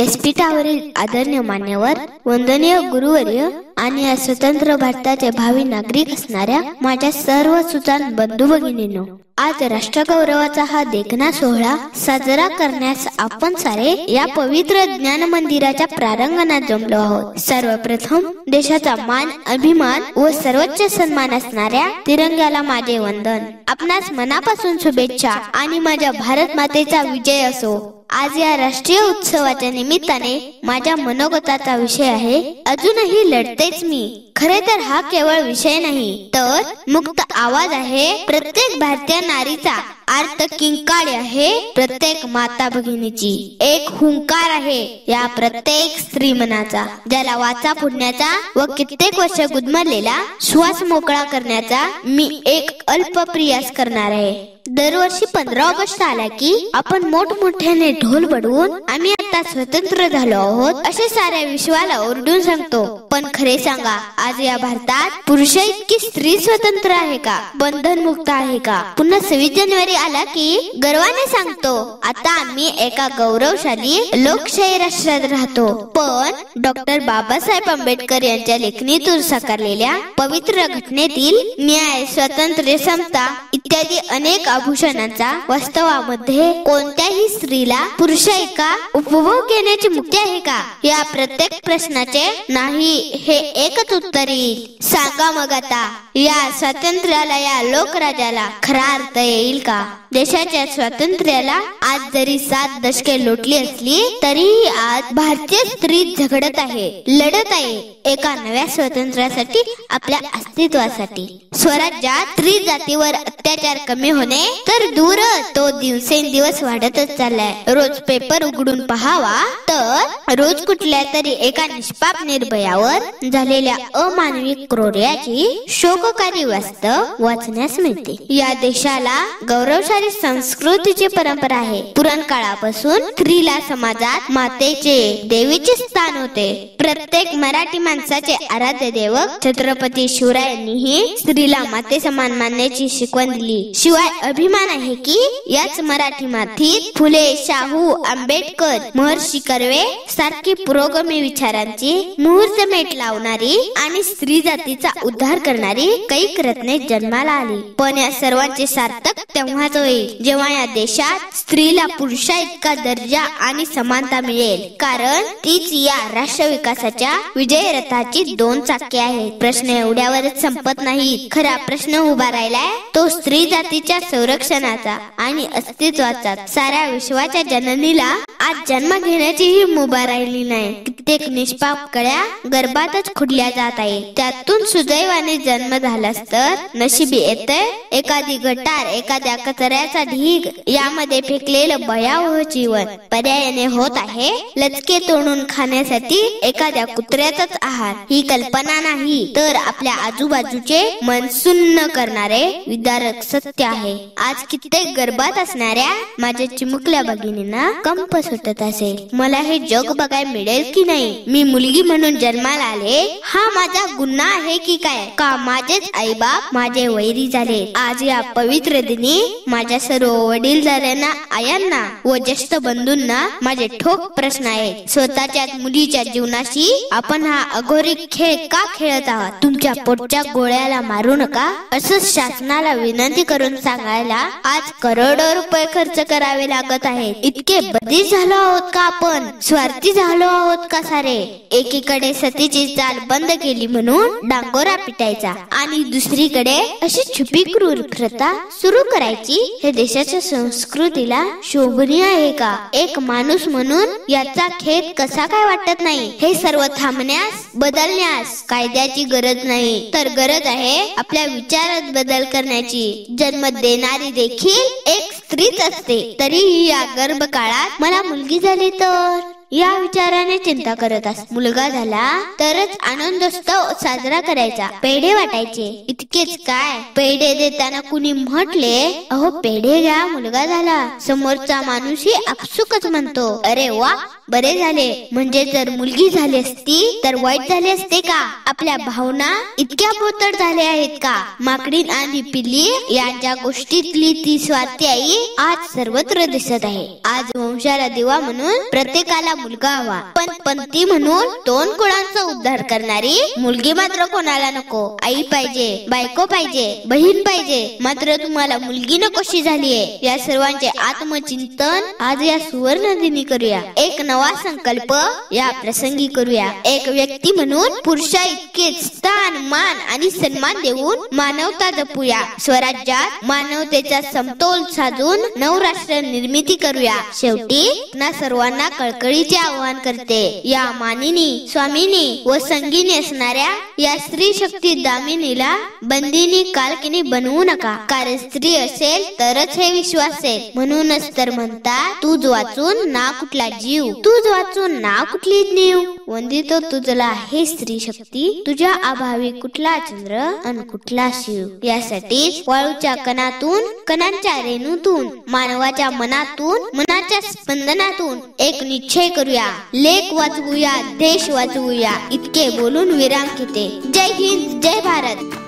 व्यासपीठावरील आदरणीय मान्यवर वंदनीय गुरुवर्य आणि या स्वतंत्र भारताचे भावी नागरिक असणाऱ्या माझ्या सर्व सुजान बंधू भगिनींनो आज राष्ट्रगौरवाचा हा देखणा सोहळा साजरा करण्यास आपण सारे या पवित्र ज्ञान मंदिराच्या प्रारंगणात जमलो आहोत. सर्वप्रथम देशाचा मान अभिमान व सर्वोच्च सन्मान असणाऱ्या तिरंग्याला माझे वंदन. आपणास मनापासून शुभेच्छा आणि माझ्या भारत मातेचा विजय असो. आज या राष्ट्रीय उत्सवाच्या निमित्ताने माझ्या मनोगताचा विषय आहे. अजूनही लढतेच मी. खरे तर हा केवळ विषय नाही तर मुक्त आवाज आहे. प्रत्येक भारतीय नारीचा आर्त किंकाळी आहे. प्रत्येक माता भगिनीची एक हुंकार आहे या प्रत्येक स्त्री मनाचा ज्याला वाचा फुडण्याचा व कित्येक वर्ष गुदमरलेला श्वास मोकळा करण्याचा मी एक अल्प प्रयास करणार आहे. दरवर्षी पंधरा ऑगस्ट आला की आपण मोठमोठ्याने ढोल बडवून आम्ही आता स्वतंत्र झालो आहोत असे साऱ्या विश्वाला ओरडून सांगतो. पण खरे सांगा आज या भारतात पुरुष इतकी स्त्री स्वतंत्र आहे का? बंधन मुक्त आहे का? पुन्हा सव्वीस जानेवारी आला की गर्वाने सांगतो आता आम्ही एका गौरवशाली लोकशाही राष्ट्रात राहतो. पण डॉक्टर बाबासाहेब आंबेडकर यांच्या लेखणीतून साकारलेल्या पवित्र घटनेतील न्याय स्वातंत्र्य समता इत्यादी अनेक आभूषणांचा वास्तवामध्ये कोणत्याही स्त्रीला पुरुषाइका उपभोग घेण्याची मुक्ती आहे का? या प्रत्येक प्रश्नाचे नाही हे एकच उत्तर येईल सांगा मग आता. या स्वातंत्र्याला या लोकराजाला खरा अर्थ येईल का? देशाच्या स्वातंत्र्याला आज जरी सात दशके लोटली असली तरीही आज भारतीय स्त्री झगड झगडत आहे लढत आहे. एका नव्या स्वातंत्र्यासाठी आपल्या अस्तित्वासाठी. स्वराज्यात स्त्री जातीवर अत्याचार कमी होणे तर दूर तो दिवसेंदिवस वाढतच चाललाय. रोज पेपर उघडून पहावा तर रोज कुठल्या तरी एका निष्पाप निर्भयावर झालेल्या अमानवी क्रोर्याची शोककारी वास्तव वाचण्यास मिळते. या देशाला गौरवशाली संस्कृतीची परंपरा आहे. पुराण काळापासून स्त्रीला समाजात मातेचे देवीचे स्थान होते. प्रत्येक मराठी माणसाचे आराध्य देवक छत्रपती शिवरायांनीही स्त्रीला माते समान मानण्याची शिकवण दिली. शिवाय अभिमान आहे की याच मराठी मातीत फुले शाहू आंबेडकर महर्षी कर्वे सारखी पुरोगमी विचारांची मुहूर्त मेट लावणारी आणि स्त्री जातीचा उद्धार करणारी कैक रत्ने जन्माला आली. पण या सर्वांचे सार्थक तेव्हाच होईल जेव्हा या देशात स्त्रीला पुरुषा इतका दर्जा आणि समानता मिळेल. कारण तीच या राष्ट्र विकासाच्या विजय रथाची दोन चाके आहेत. प्रश्न एवढ्यावरच संपत नाही. खरा प्रश्न उभा राहिलाय तो स्त्री जातीच्या संरक्षणाचा आणि अस्तित्वाचा. साऱ्या विश्वाच्या जननीला आज जन्म घेण्याचीही मुभा राहिली नाही. कित्येक निष्पाप कळ्या गर्भातच खुडल्या जात आहे त्यातून सुदैवाने जन्म झालास तर नशिबी येतंय. एखादी गटार एखादी एखाद्या कचऱ्याचा ढीग यामध्ये फेकलेलं भयावह जीवन पर्यायाने होत आहे. लचके तोडून खाण्यासाठी एखाद्या कुत्र्याचाच आहार. ही कल्पना नाही तर आपल्या आजूबाजूचे मन सुन्न करणारे विदारक सत्य आहे. आज कित्येक गर्भात असणाऱ्या माझ्या चिमुकल्या भगिनींना कंप सुटत असेल मला हे जग बघाय मिळेल की नाही? मी मुलगी म्हणून जन्माला आले. हा माझा गुन्हा आहे की काय? का माझेच आईबाप माझे वैरी झाले? आज या पवित्र दिनी माझ्या सर्व वडीलधाऱ्यांना आयांना व ज्येष्ठ बंधूंना माझे ठोक प्रश्न आहेत. स्वतःच्या मुलीच्या जीवनाशी आपण हा अघोरी खेळ का खेळत आहात? तुमच्या पोटच्या गोळ्याला मारू नका असं शासनाला विनंती करून सांगायला आज करोडो रुपये खर्च करावे लागत आहेत. इतके बधी झालो आहोत का आपण? स्वार्थी झालो आहोत का सारे? एकीकडे सतीची चाल बंद केली म्हणून डांगोरा पिटायचा आणि दुसरीकडे अशी छुपी क्रूर प्रथा सुरू करायची हे देशाच्या संस्कृतीला शोभनीय आहे का? एक माणूस म्हणून याचा खेद कसा काय वाटत नाही? हे सर्व थांबण्यास बदलण्यास कायद्याची गरज नाही. तर गरज आहे आपल्या विचारात बदल करण्याची. जन्म देणारी देखील एक स्त्रीच असते. तरीही या गर्भकाळात मला मुलगी झाली तर? या विचाराने चिंता करत अस मुलगा झाला तरच आनंदोत्सव साजरा करायचा. पेढे वाटायचे. इतकेच काय? पेढे देताना कुणी म्हटले अहो पेढे घ्या मुलगा झाला. समोरचा माणूसही आपसुकच म्हणतो अरे वा बरे झाले. म्हणजे जर मुलगी झाली असती तर वाईट झाली असते का? आपल्या भावना इतक्या पोतळ झाल्या आहेत का? माकडी आणि पिल्ली यांच्या गोष्टीतली ती स्वार्थी आई आज सर्वत्र दिसत आहे. आज वंशाला दिवा म्हणून प्रत्येकाला मुलगा हवा. पण पंती म्हणून दोन कुळांचा उद्धार करणारी मुलगी मात्र कोणाला नको. आई पाहिजे बायको पाहिजे बहीण पाहिजे. मात्र तुम्हाला मुलगी नकोशी झालीये. या सर्वांचे आत्मचिंतन आज या सुवर्ण दिनी करूया. एक नवा संकल्प या प्रसंगी करूया. एक व्यक्ती म्हणून पुरुषा इतकेच स्थान मान आणि सन्मान देऊन मानवता जपूया. स्वराज्यात मानवतेचा समतोल साधून नवराष्ट्र निर्मिती करूया. शेवटी ना सर्वांना कळकळीत कळकळीचे आवाहन करते. या मानिनी स्वामिनी व संगीनी असणाऱ्या या स्त्री शक्ती दामिनीला बंदिनी कालकिनी बनवू नका. कारण स्त्री असेल तरच हे विश्व असेल म्हणूनच तर म्हणता तूच वाचून ना कुठला जीव. तूच वाचून ना कुठली जीव वंदितो तुझला हे स्त्री शक्ती तुझ्या अभावी कुठला चंद्र अन कुठला शिव. यासाठी वाळूच्या कणातून कणांच्या रेणूतून मानवाच्या मनातून मनाच्या स्पंदनातून एक निश्चय करूया. लेख वाचवूया देश वाचवूया. इतके बोलून विराम घेते. जय हिंद जय भारत.